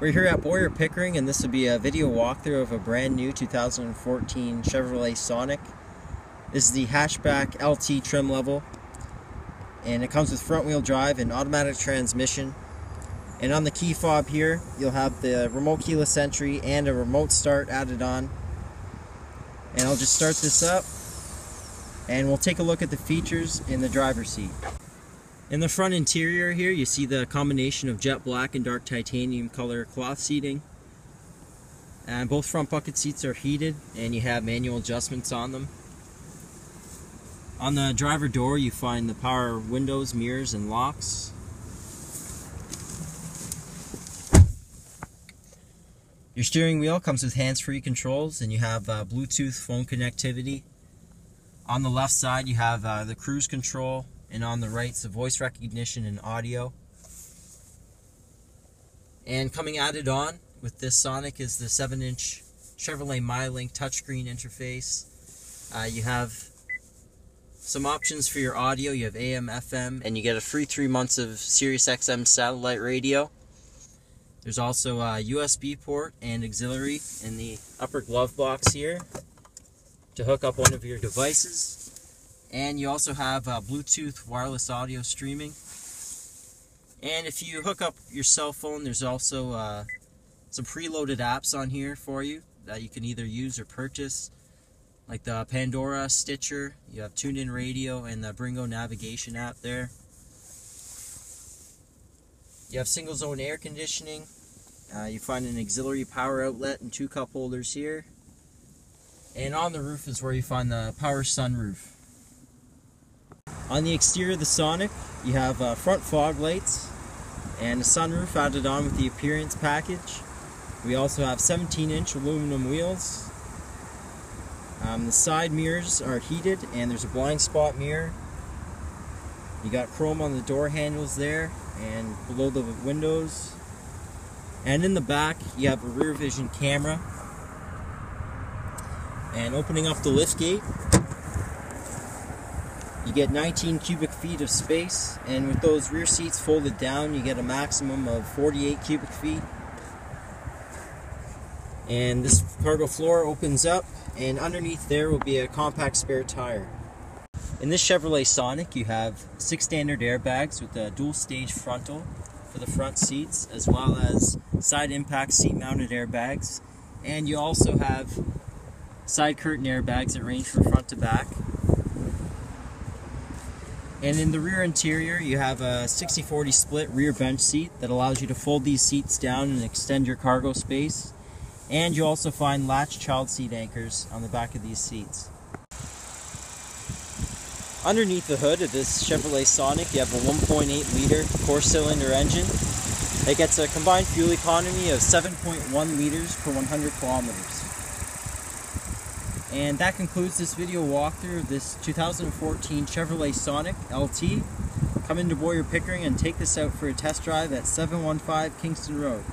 We're here at Boyer Pickering and this will be a video walkthrough of a brand new 2014 Chevrolet Sonic. This is the hatchback LT trim level and it comes with front wheel drive and automatic transmission. And on the key fob here you'll have the remote keyless entry and a remote start added on. And I'll just start this up and we'll take a look at the features in the driver's seat. In the front interior here, you see the combination of jet black and dark titanium color cloth seating. And both front bucket seats are heated and you have manual adjustments on them. On the driver door, you find the power windows, mirrors, and locks. Your steering wheel comes with hands-free controls and you have uh, Bluetooth phone connectivity. On the left side, you have uh, the cruise control and on the right, the voice recognition and audio. And coming added on with this Sonic is the 7-inch Chevrolet MyLink touchscreen interface. Uh, you have some options for your audio. You have AM, FM, and you get a free three months of Sirius XM satellite radio. There's also a USB port and auxiliary in the upper glove box here to hook up one of your devices. And you also have uh, Bluetooth wireless audio streaming. And if you hook up your cell phone, there's also uh, some preloaded apps on here for you that you can either use or purchase, like the Pandora, Stitcher, you have TuneIn Radio, and the Bringo Navigation app there. You have single zone air conditioning. Uh, you find an auxiliary power outlet and two cup holders here. And on the roof is where you find the power sunroof. On the exterior of the Sonic, you have uh, front fog lights and a sunroof added on with the appearance package. We also have 17 inch aluminum wheels. Um, the side mirrors are heated and there's a blind spot mirror. You got chrome on the door handles there and below the windows. And in the back, you have a rear vision camera. And opening up the lift gate, you get 19 cubic feet of space, and with those rear seats folded down, you get a maximum of 48 cubic feet. And this cargo floor opens up, and underneath there will be a compact spare tire. In this Chevrolet Sonic, you have six standard airbags with a dual stage frontal for the front seats, as well as side impact seat mounted airbags. And you also have side curtain airbags that range from front to back. And in the rear interior, you have a 60-40 split rear bench seat that allows you to fold these seats down and extend your cargo space. And you also find latch child seat anchors on the back of these seats. Underneath the hood of this Chevrolet Sonic, you have a 1.8 liter four-cylinder engine that gets a combined fuel economy of 7.1 liters per 100 kilometers. And that concludes this video walkthrough of this 2014 Chevrolet Sonic LT. Come into Boyer Pickering and take this out for a test drive at 715 Kingston Road.